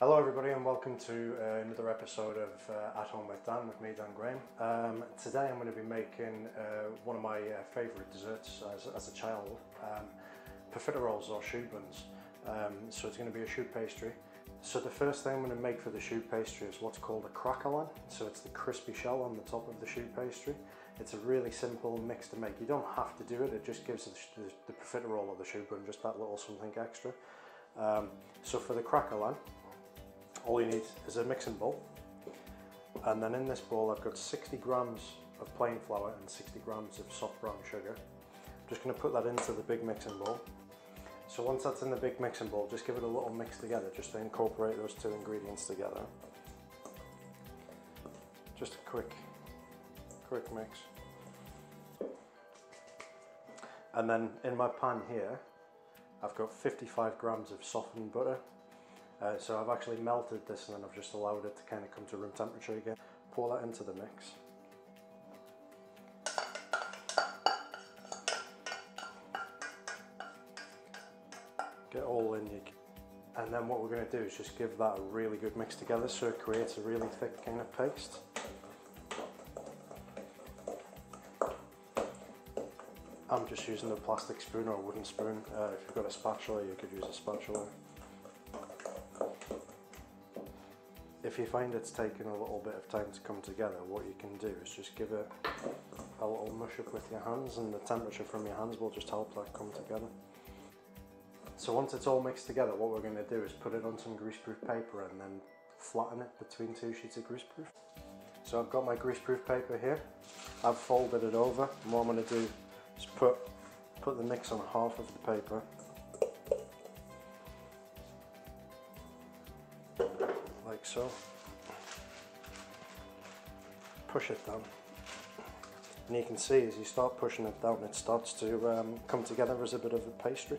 Hello everybody and welcome to uh, another episode of uh, At Home with Dan with me Dan Graham. Um, today I'm going to be making uh, one of my uh, favourite desserts as, as a child, um, profiteroles or choux buns. Um, so it's going to be a choux pastry. So the first thing I'm going to make for the choux pastry is what's called a craquelin. So it's the crispy shell on the top of the choux pastry. It's a really simple mix to make. You don't have to do it, it just gives the, the, the profiterole or the choux bun just that little something extra. Um, so for the craquelin, all you need is a mixing bowl and then in this bowl I've got 60 grams of plain flour and 60 grams of soft brown sugar. I'm just going to put that into the big mixing bowl. So once that's in the big mixing bowl just give it a little mix together just to incorporate those two ingredients together. Just a quick, quick mix. And then in my pan here I've got 55 grams of softened butter uh, so I've actually melted this and then I've just allowed it to kind of come to room temperature again. Pour that into the mix. Get all in you. And then what we're going to do is just give that a really good mix together so it creates a really thick kind of paste. I'm just using a plastic spoon or a wooden spoon. Uh, if you've got a spatula you could use a spatula. If you find it's taken a little bit of time to come together, what you can do is just give it a little mush up with your hands and the temperature from your hands will just help that come together. So once it's all mixed together, what we're going to do is put it on some greaseproof paper and then flatten it between two sheets of greaseproof. So I've got my greaseproof paper here, I've folded it over and what I'm going to do is put, put the mix on half of the paper like so. Push it down. And you can see as you start pushing it down, it starts to um, come together as a bit of a pastry.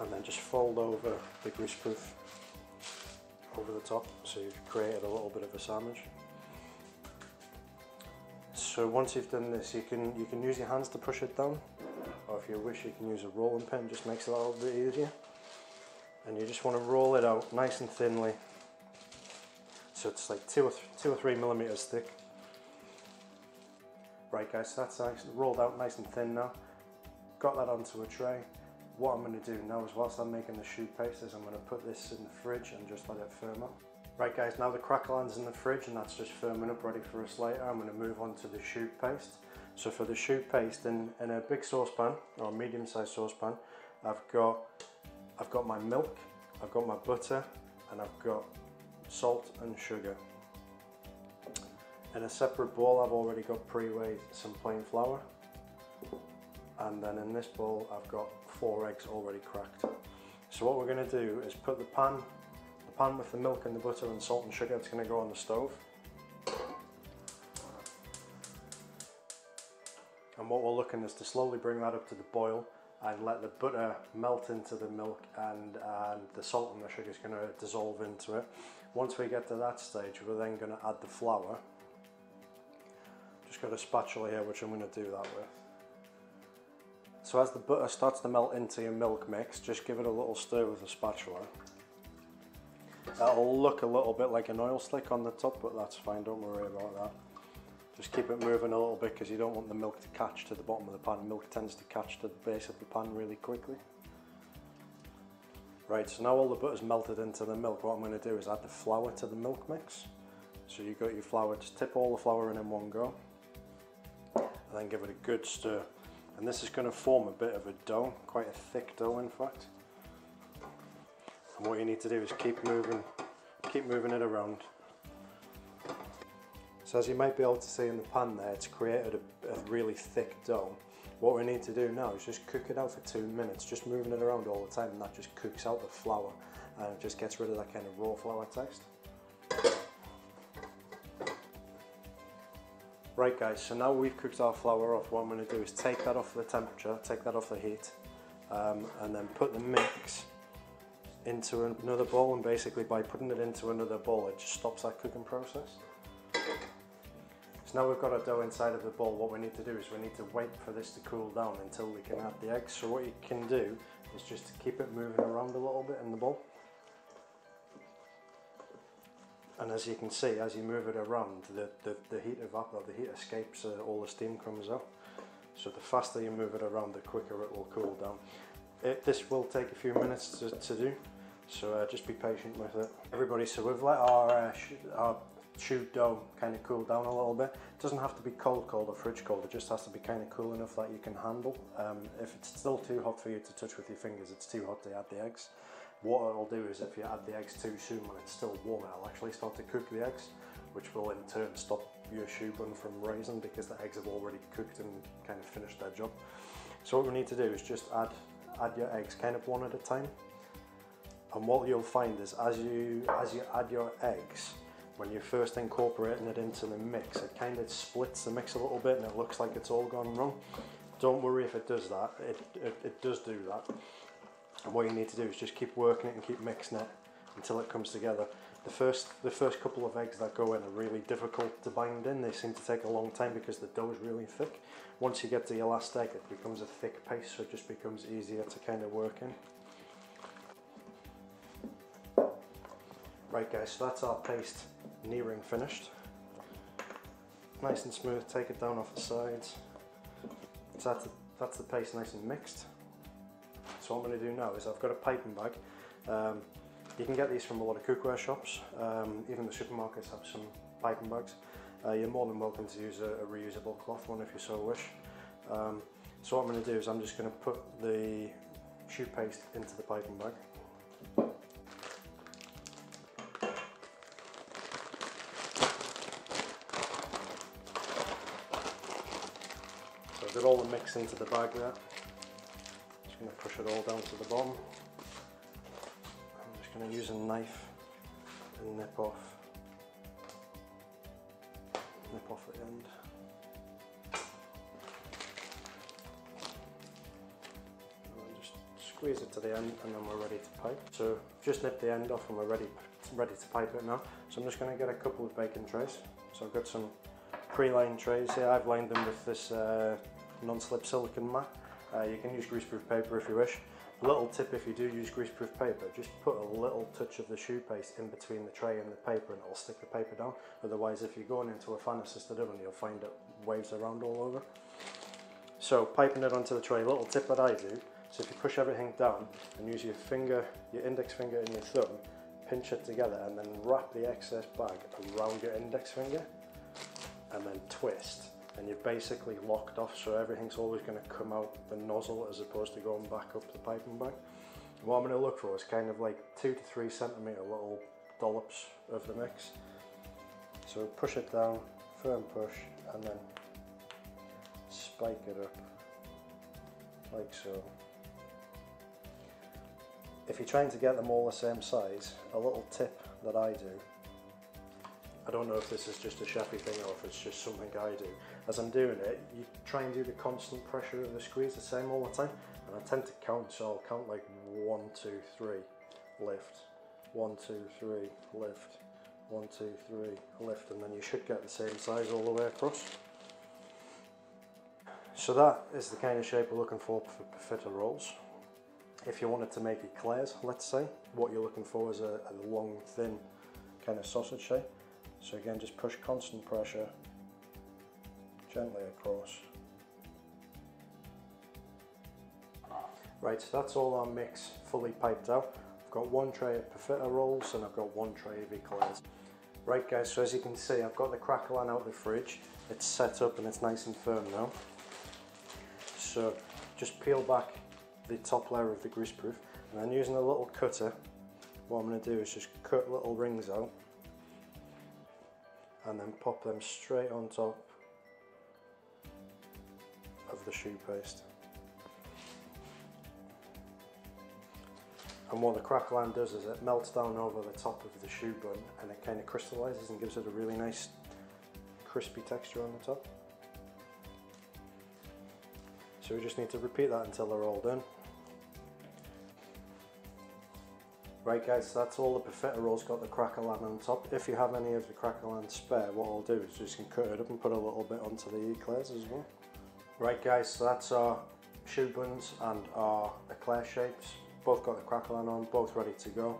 And then just fold over the greaseproof over the top, so you've created a little bit of a sandwich. So once you've done this, you can you can use your hands to push it down, or if you wish, you can use a rolling pin. Just makes it a little bit easier and you just want to roll it out nice and thinly. So it's like two or, two or three millimeters thick. Right guys so that's nice rolled out nice and thin now. Got that onto a tray. What I'm going to do now is whilst I'm making the choux paste is I'm going to put this in the fridge and just let it firm up. Right guys now the craquelin's in the fridge and that's just firming up ready for us later I'm going to move on to the choux paste. So for the choux paste in, in a big saucepan or medium sized saucepan I've got I've got my milk, I've got my butter, and I've got salt and sugar. In a separate bowl I've already got pre-weighed some plain flour and then in this bowl I've got four eggs already cracked. So what we're going to do is put the pan, the pan with the milk and the butter and salt and sugar, it's going to go on the stove. And what we're looking is to slowly bring that up to the boil and let the butter melt into the milk and, and the salt and the sugar is going to dissolve into it. Once we get to that stage we're then going to add the flour. Just got a spatula here which I'm going to do that with. So as the butter starts to melt into your milk mix just give it a little stir with a spatula. That'll look a little bit like an oil slick on the top but that's fine don't worry about that. Just keep it moving a little bit because you don't want the milk to catch to the bottom of the pan. Milk tends to catch to the base of the pan really quickly. Right, so now all the butter's melted into the milk, what I'm going to do is add the flour to the milk mix. So you've got your flour, just tip all the flour in in one go. And then give it a good stir. And this is going to form a bit of a dough, quite a thick dough in fact. And what you need to do is keep moving, keep moving it around. So as you might be able to see in the pan there, it's created a, a, really thick dough. What we need to do now is just cook it out for two minutes, just moving it around all the time and that just cooks out the flour and it just gets rid of that kind of raw flour taste. Right guys, so now we've cooked our flour off, what I'm going to do is take that off the temperature, take that off the heat um, and then put the mix into another bowl and basically by putting it into another bowl it just stops that cooking process. So now we've got our dough inside of the bowl, what we need to do is we need to wait for this to cool down until we can add the eggs. So what you can do is just to keep it moving around a little bit in the bowl. And as you can see, as you move it around, the, the, the heat evaporates, the heat escapes, uh, all the steam comes out. So the faster you move it around, the quicker it will cool down. It, this will take a few minutes to, to do, so uh, just be patient with it. Everybody, so we've let our, uh, our choux dough kind of cool down a little bit. It doesn't have to be cold cold or fridge cold, it just has to be kind of cool enough that you can handle. Um, if it's still too hot for you to touch with your fingers, it's too hot to add the eggs. What it'll do is if you add the eggs too soon when it's still warm, it'll actually start to cook the eggs, which will in turn stop your choux bun from raising because the eggs have already cooked and kind of finished their job. So what we need to do is just add, add your eggs kind of one at a time. And what you'll find is as you, as you add your eggs, when you're first incorporating it into the mix, it kind of splits the mix a little bit and it looks like it's all gone wrong. Don't worry if it does that, it, it, it does do that. And what you need to do is just keep working it and keep mixing it until it comes together. The first, the first couple of eggs that go in are really difficult to bind in. They seem to take a long time because the dough is really thick. Once you get to your last egg, it becomes a thick paste, so it just becomes easier to kind of work in. Right guys, so that's our paste nearing finished. Nice and smooth, take it down off the sides. So that's the, that's the paste nice and mixed. So what I'm going to do now is I've got a piping bag. Um, you can get these from a lot of cookware shops. Um, even the supermarkets have some piping bags. Uh, you're more than welcome to use a, a, reusable cloth one if you so wish. Um, so what I'm going to do is I'm just going to put the choux paste into the piping bag. Into the bag there. Just going to push it all down to the bottom. I'm just going to use a knife and nip off, nip off the end. Just squeeze it to the end and then we're ready to pipe. So just nip the end off and we're ready, ready to pipe it now. So I'm just going to get a couple of baking trays. So I've got some pre-lined trays here. I've lined them with this uh, non-slip silicone mat. Uh, you can use greaseproof paper if you wish. Little tip if you do use greaseproof paper, just put a little touch of the choux paste in between the tray and the paper and it'll stick the paper down. Otherwise if you're going into a fan assisted oven you'll find it waves around all over. So piping it onto the tray, little tip that I do, so if you push everything down and use your finger, your index finger and your thumb, pinch it together and then wrap the excess bag around your index finger and then twist and you've basically locked off so everything's always going to come out the nozzle as opposed to going back up the piping bag. what I'm going to look for is kind of like two to three centimetre little dollops of the mix. So push it down, firm push and then spike it up like so. If you're trying to get them all the same size, a little tip that I do I don't know if this is just a Sheffy thing or if it's just something I do. As I'm doing it, you try and do the constant pressure of the squeeze the same all the time. And I tend to count, so I'll count like one, two, three, lift, one, two, three, lift, one, two, three, lift, and then you should get the same size all the way across. So that is the kind of shape we're looking for for profiteroles. If you wanted to make eclairs, let's say, what you're looking for is a, a long, thin kind of sausage shape. So again, just push constant pressure gently across. Right, so that's all our mix fully piped out. I've got one tray of profiteroles and I've got one tray of eclairs. Right guys, so as you can see, I've got the craquelin out of the fridge. It's set up and it's nice and firm now. So just peel back the top layer of the greaseproof and then using a little cutter, what I'm going to do is just cut little rings out and then pop them straight on top of the choux paste. And what the craquelin does is it melts down over the top of the choux bun and it kind of crystallizes and gives it a really nice crispy texture on the top. So we just need to repeat that until they're all done. Right guys, so that's all the profiteroles got the craquelin on top. If you have any of the craquelin spare, what I'll do is just cut it up and put a little bit onto the eclairs as well. Right guys, so that's our choux buns and our eclair shapes. Both got the crackle on, both ready to go.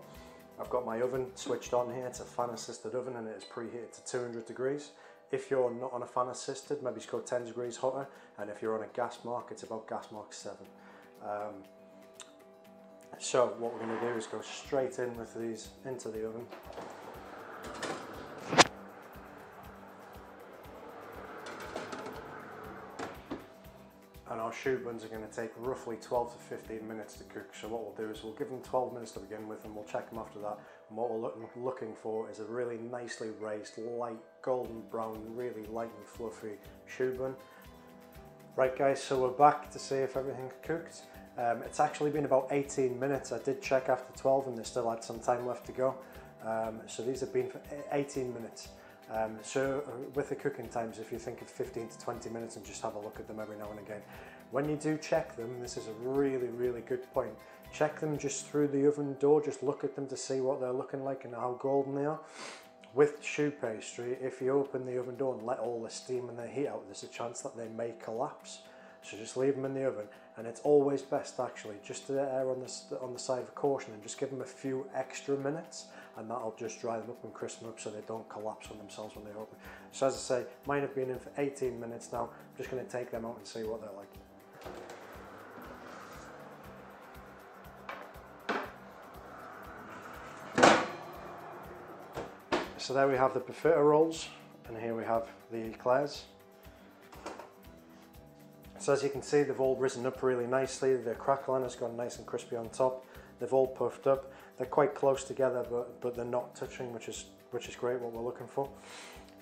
I've got my oven switched on here, it's a fan assisted oven and it is preheated to 200 degrees. If you're not on a fan assisted, maybe go 10 degrees hotter and if you're on a gas mark, it's about gas mark 7. Um, so what we're going to do is go straight in with these into the oven. and our choux buns are going to take roughly 12 to 15 minutes to cook. So what we'll do is we'll give them 12 minutes to begin with and we'll check them after that. And what we're looking for is a really nicely raised, light, golden brown, really light and fluffy choux bun. Right guys, so we're back to see if everything's cooked. Um, it's actually been about 18 minutes. I did check after 12 and they still had some time left to go. Um, so these have been for 18 minutes. Um, so uh, with the cooking times, if you think of 15 to 20 minutes and just have a look at them every now and again. When you do check them, this is a really, really good point. Check them just through the oven door, just look at them to see what they're looking like and how golden they are. With choux pastry, if you open the oven door and let all the steam and the heat out, there's a chance that they may collapse. So just leave them in the oven and it's always best actually just to err on the, on the side of caution and just give them a few extra minutes and that'll just dry them up and crisp them up so they don't collapse on themselves when they open. So as I say, mine have been in for 18 minutes now. I'm just going to take them out and see what they're like. So there we have the rolls, and here we have the eclairs. So as you can see, they've all risen up really nicely. The crackling has gone nice and crispy on top. They've all puffed up. They're quite close together, but, but they're not touching, which is, which is great, what we're looking for.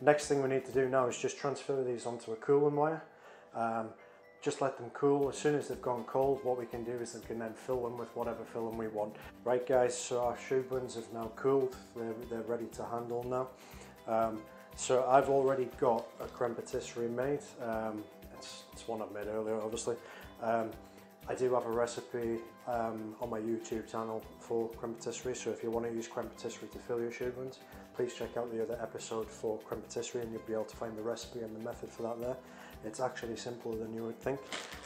Next thing we need to do now is just transfer these onto a cooling wire. Um, just let them cool. As soon as they've gone cold, what we can do is we can then fill them with whatever filling we want. Right guys, so our choux buns have now cooled. They're, they're ready to handle now. Um, so I've already got a creme patisserie made. Um, it's, it's one I've made earlier, obviously. Um, I do have a recipe um, on my YouTube channel for creme patisserie, so if you want to use creme patisserie to fill your buns, please check out the other episode for creme patisserie and you'll be able to find the recipe and the method for that there. It's actually simpler than you would think.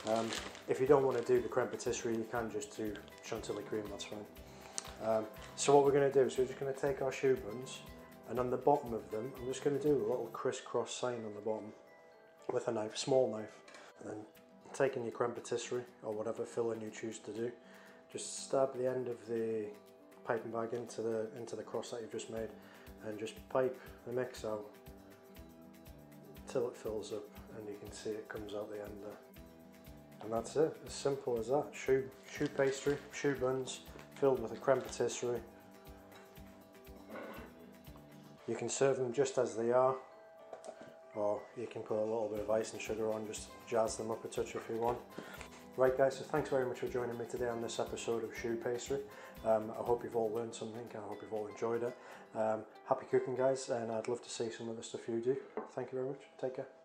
Um, if you don't want to do the creme patisserie, you can just do chantilly cream, that's fine. Um, so what we're going to do is we're just going to take our choux buns and on the bottom of them, I'm just going to do a little crisscross sign on the bottom with a knife, small knife, and then taking your creme patisserie or whatever filling you choose to do, just stab the end of the piping bag into the into the cross that you've just made and just pipe the mix out till it fills up and you can see it comes out the end there. And that's it, as simple as that. Choux, choux pastry, choux buns filled with a creme patisserie. You can serve them just as they are or you can put a little bit of ice and sugar on, just jazz them up a touch if you want. Right guys, so thanks very much for joining me today on this episode of Choux Pastry. Um, I hope you've all learned something, I hope you've all enjoyed it. Um, happy cooking guys, and I'd love to see some of the stuff you do. Thank you very much, take care.